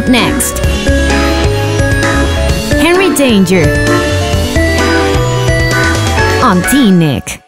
up next, Henry Danger on T Nick.